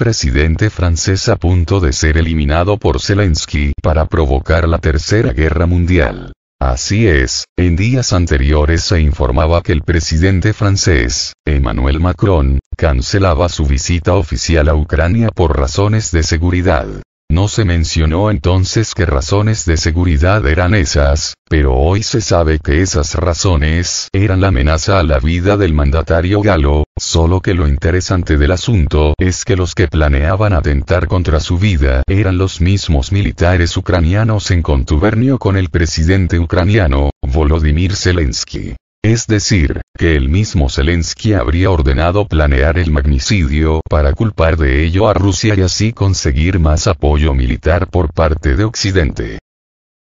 presidente francés a punto de ser eliminado por Zelensky para provocar la Tercera Guerra Mundial. Así es, en días anteriores se informaba que el presidente francés, Emmanuel Macron, cancelaba su visita oficial a Ucrania por razones de seguridad. No se mencionó entonces qué razones de seguridad eran esas, pero hoy se sabe que esas razones eran la amenaza a la vida del mandatario galo, solo que lo interesante del asunto es que los que planeaban atentar contra su vida eran los mismos militares ucranianos en contubernio con el presidente ucraniano, Volodymyr Zelensky. Es decir, que el mismo Zelensky habría ordenado planear el magnicidio para culpar de ello a Rusia y así conseguir más apoyo militar por parte de Occidente.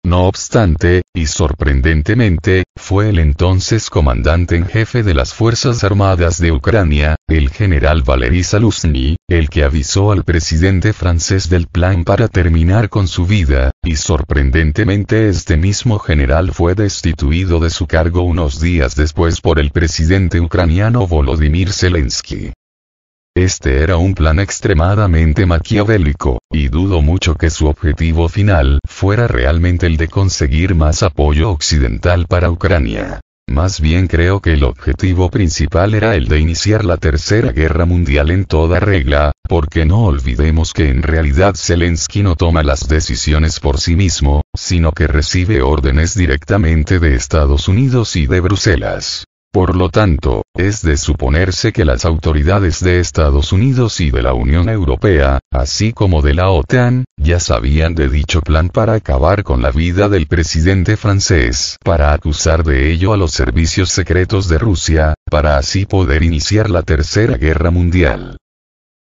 No obstante, y sorprendentemente, fue el entonces comandante en jefe de las Fuerzas Armadas de Ucrania, el general Valery Saluzny, el que avisó al presidente francés del plan para terminar con su vida, y sorprendentemente este mismo general fue destituido de su cargo unos días después por el presidente ucraniano Volodymyr Zelensky. Este era un plan extremadamente maquiavélico, y dudo mucho que su objetivo final fuera realmente el de conseguir más apoyo occidental para Ucrania. Más bien creo que el objetivo principal era el de iniciar la Tercera Guerra Mundial en toda regla, porque no olvidemos que en realidad Zelensky no toma las decisiones por sí mismo, sino que recibe órdenes directamente de Estados Unidos y de Bruselas. Por lo tanto, es de suponerse que las autoridades de Estados Unidos y de la Unión Europea, así como de la OTAN, ya sabían de dicho plan para acabar con la vida del presidente francés, para acusar de ello a los servicios secretos de Rusia, para así poder iniciar la Tercera Guerra Mundial.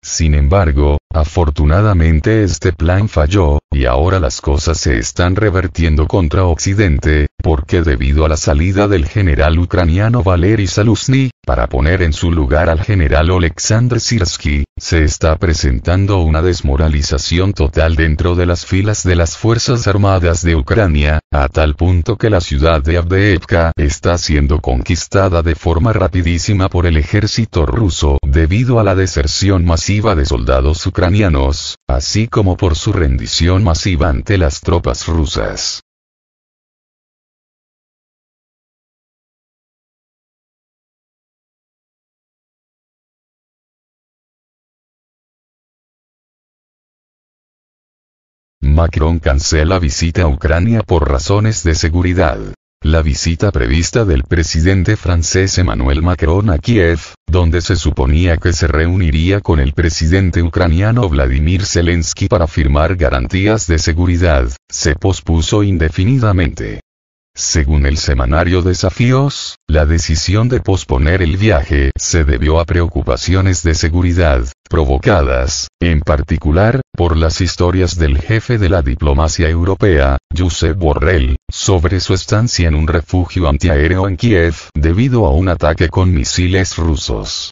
Sin embargo, afortunadamente este plan falló, y ahora las cosas se están revertiendo contra Occidente, porque debido a la salida del general ucraniano Valery Saluzny, para poner en su lugar al general Oleksandr Sirsky, se está presentando una desmoralización total dentro de las filas de las Fuerzas Armadas de Ucrania, a tal punto que la ciudad de Avdeevka está siendo conquistada de forma rapidísima por el ejército ruso debido a la deserción masiva de soldados ucranianos, así como por su rendición masiva ante las tropas rusas. Macron cancela visita a Ucrania por razones de seguridad. La visita prevista del presidente francés Emmanuel Macron a Kiev, donde se suponía que se reuniría con el presidente ucraniano Vladimir Zelensky para firmar garantías de seguridad, se pospuso indefinidamente. Según el semanario Desafíos, la decisión de posponer el viaje se debió a preocupaciones de seguridad, provocadas, en particular, por las historias del jefe de la diplomacia europea, Josep Borrell, sobre su estancia en un refugio antiaéreo en Kiev debido a un ataque con misiles rusos.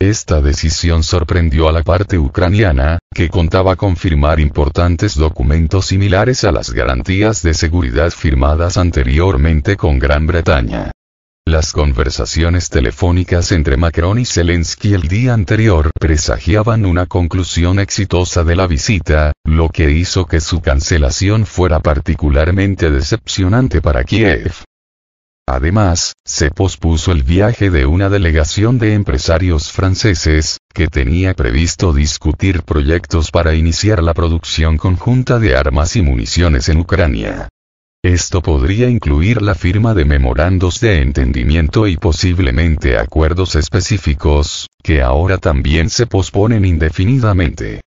Esta decisión sorprendió a la parte ucraniana, que contaba con firmar importantes documentos similares a las garantías de seguridad firmadas anteriormente con Gran Bretaña. Las conversaciones telefónicas entre Macron y Zelensky el día anterior presagiaban una conclusión exitosa de la visita, lo que hizo que su cancelación fuera particularmente decepcionante para Kiev. Además, se pospuso el viaje de una delegación de empresarios franceses, que tenía previsto discutir proyectos para iniciar la producción conjunta de armas y municiones en Ucrania. Esto podría incluir la firma de memorandos de entendimiento y posiblemente acuerdos específicos, que ahora también se posponen indefinidamente.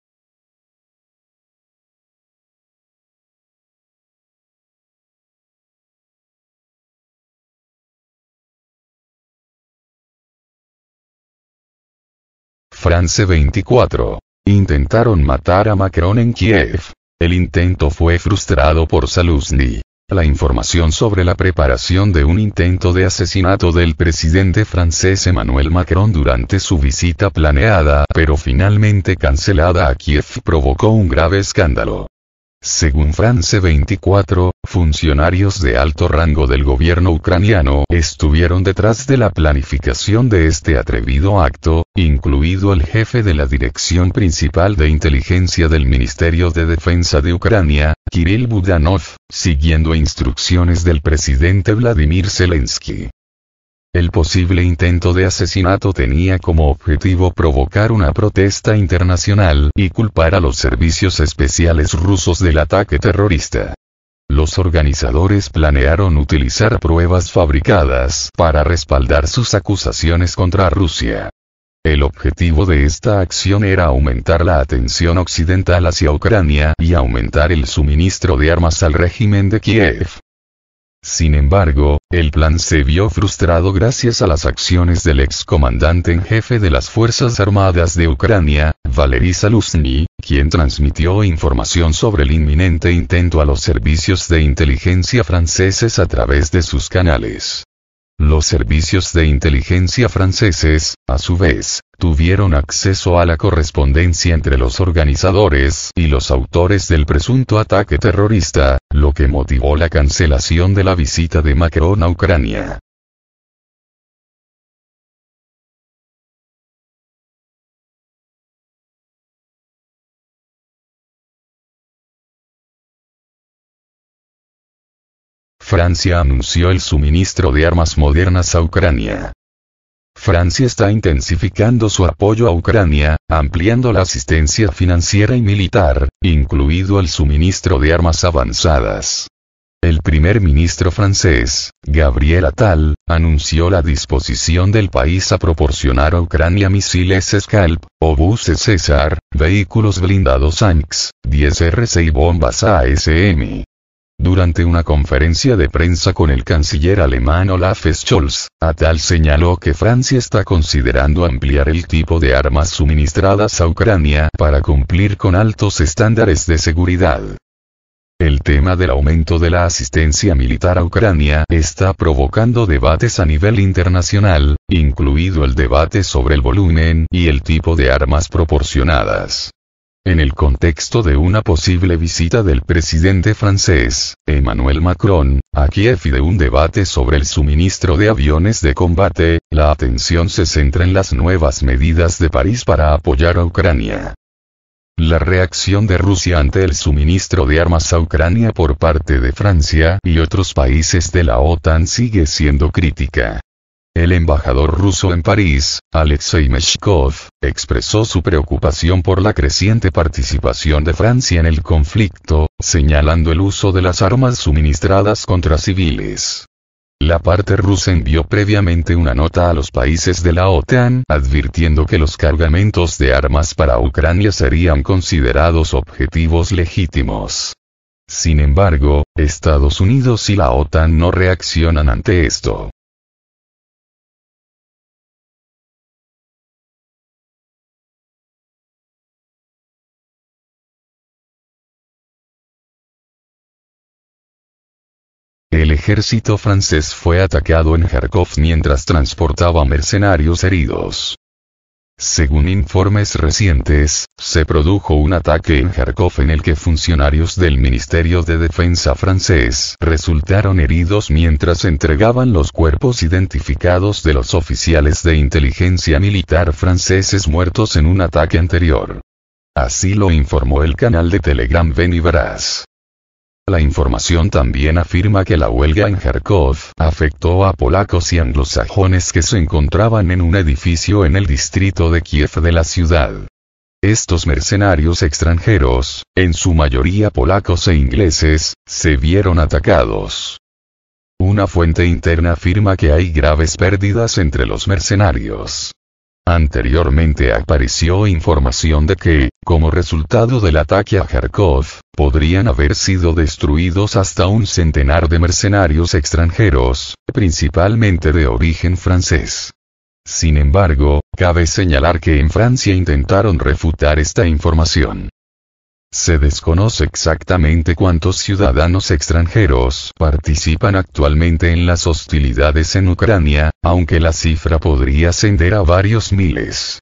France 24. Intentaron matar a Macron en Kiev. El intento fue frustrado por Saluzny. La información sobre la preparación de un intento de asesinato del presidente francés Emmanuel Macron durante su visita planeada pero finalmente cancelada a Kiev provocó un grave escándalo. Según France 24, funcionarios de alto rango del gobierno ucraniano estuvieron detrás de la planificación de este atrevido acto, incluido el jefe de la Dirección Principal de Inteligencia del Ministerio de Defensa de Ucrania, Kirill Budanov, siguiendo instrucciones del presidente Vladimir Zelensky. El posible intento de asesinato tenía como objetivo provocar una protesta internacional y culpar a los servicios especiales rusos del ataque terrorista. Los organizadores planearon utilizar pruebas fabricadas para respaldar sus acusaciones contra Rusia. El objetivo de esta acción era aumentar la atención occidental hacia Ucrania y aumentar el suministro de armas al régimen de Kiev. Sin embargo, el plan se vio frustrado gracias a las acciones del excomandante en jefe de las Fuerzas Armadas de Ucrania, Valery Saluzny, quien transmitió información sobre el inminente intento a los servicios de inteligencia franceses a través de sus canales. Los servicios de inteligencia franceses, a su vez, tuvieron acceso a la correspondencia entre los organizadores y los autores del presunto ataque terrorista, lo que motivó la cancelación de la visita de Macron a Ucrania. Francia anunció el suministro de armas modernas a Ucrania. Francia está intensificando su apoyo a Ucrania, ampliando la asistencia financiera y militar, incluido el suministro de armas avanzadas. El primer ministro francés, Gabriel Attal, anunció la disposición del país a proporcionar a Ucrania misiles Scalp, obuses César, vehículos blindados ANX, 10 RC y bombas ASM. Durante una conferencia de prensa con el canciller alemán Olaf Scholz, Atal señaló que Francia está considerando ampliar el tipo de armas suministradas a Ucrania para cumplir con altos estándares de seguridad. El tema del aumento de la asistencia militar a Ucrania está provocando debates a nivel internacional, incluido el debate sobre el volumen y el tipo de armas proporcionadas. En el contexto de una posible visita del presidente francés, Emmanuel Macron, a Kiev y de un debate sobre el suministro de aviones de combate, la atención se centra en las nuevas medidas de París para apoyar a Ucrania. La reacción de Rusia ante el suministro de armas a Ucrania por parte de Francia y otros países de la OTAN sigue siendo crítica. El embajador ruso en París, Alexei Meshkov, expresó su preocupación por la creciente participación de Francia en el conflicto, señalando el uso de las armas suministradas contra civiles. La parte rusa envió previamente una nota a los países de la OTAN advirtiendo que los cargamentos de armas para Ucrania serían considerados objetivos legítimos. Sin embargo, Estados Unidos y la OTAN no reaccionan ante esto. El ejército francés fue atacado en Kharkov mientras transportaba mercenarios heridos. Según informes recientes, se produjo un ataque en Kharkov en el que funcionarios del Ministerio de Defensa francés resultaron heridos mientras entregaban los cuerpos identificados de los oficiales de inteligencia militar franceses muertos en un ataque anterior. Así lo informó el canal de Telegram Benibras. La información también afirma que la huelga en Kharkov afectó a polacos y anglosajones que se encontraban en un edificio en el distrito de Kiev de la ciudad. Estos mercenarios extranjeros, en su mayoría polacos e ingleses, se vieron atacados. Una fuente interna afirma que hay graves pérdidas entre los mercenarios. Anteriormente apareció información de que, como resultado del ataque a Kharkov, podrían haber sido destruidos hasta un centenar de mercenarios extranjeros, principalmente de origen francés. Sin embargo, cabe señalar que en Francia intentaron refutar esta información. Se desconoce exactamente cuántos ciudadanos extranjeros participan actualmente en las hostilidades en Ucrania, aunque la cifra podría ascender a varios miles.